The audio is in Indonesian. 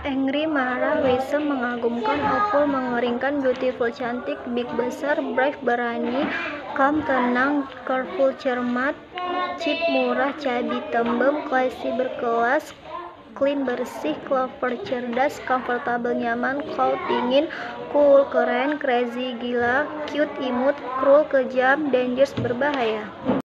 Angry marah Wisem mengagumkan Awful mengeringkan Beautiful cantik Big besar Brave berani Calm tenang Careful cermat Cheap murah cabi, tembem Classy berkelas Clean bersih Clever cerdas Comfortable nyaman Cold dingin Cool keren Crazy gila Cute imut Cruel kejam Dangerous berbahaya.